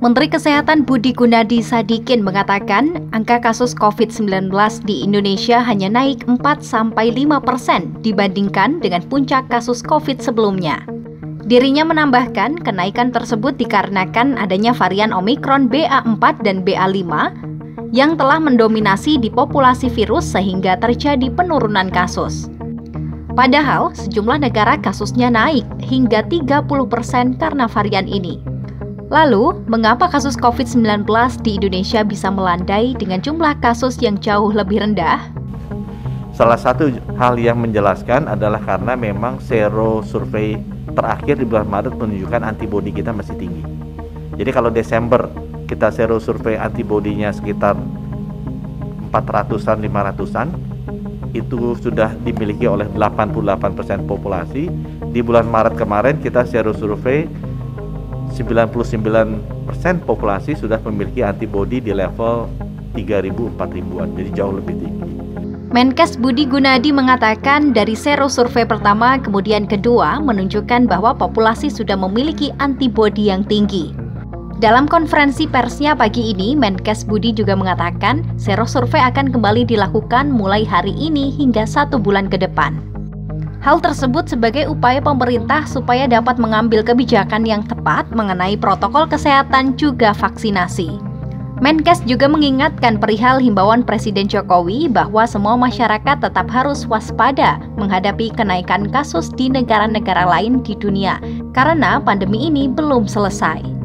Menteri Kesehatan Budi Gunadi Sadikin mengatakan angka kasus COVID-19 di Indonesia hanya naik 4-5 persen dibandingkan dengan puncak kasus COVID sebelumnya. Dirinya menambahkan kenaikan tersebut dikarenakan adanya varian Omikron BA4 dan BA5 yang telah mendominasi di populasi virus sehingga terjadi penurunan kasus. Padahal sejumlah negara kasusnya naik hingga 30 persen karena varian ini. Lalu, mengapa kasus COVID-19 di Indonesia bisa melandai dengan jumlah kasus yang jauh lebih rendah? Salah satu hal yang menjelaskan adalah karena memang sero survei terakhir di bulan Maret menunjukkan antibodi kita masih tinggi. Jadi kalau Desember kita sero survei antibodinya sekitar 400-an, 500-an, itu sudah dimiliki oleh 88% populasi. Di bulan Maret kemarin kita sero survei 99% populasi sudah memiliki antibodi di level 3000-4000-an, jadi jauh lebih tinggi. Menkes Budi Gunadi mengatakan dari sero survei pertama kemudian kedua menunjukkan bahwa populasi sudah memiliki antibodi yang tinggi. Dalam konferensi persnya pagi ini, Menkes Budi juga mengatakan sero survei akan kembali dilakukan mulai hari ini hingga satu bulan ke depan. Hal tersebut sebagai upaya pemerintah supaya dapat mengambil kebijakan yang tepat mengenai protokol kesehatan juga vaksinasi. Menkes juga mengingatkan perihal himbauan Presiden Jokowi bahwa semua masyarakat tetap harus waspada menghadapi kenaikan kasus di negara-negara lain di dunia karena pandemi ini belum selesai.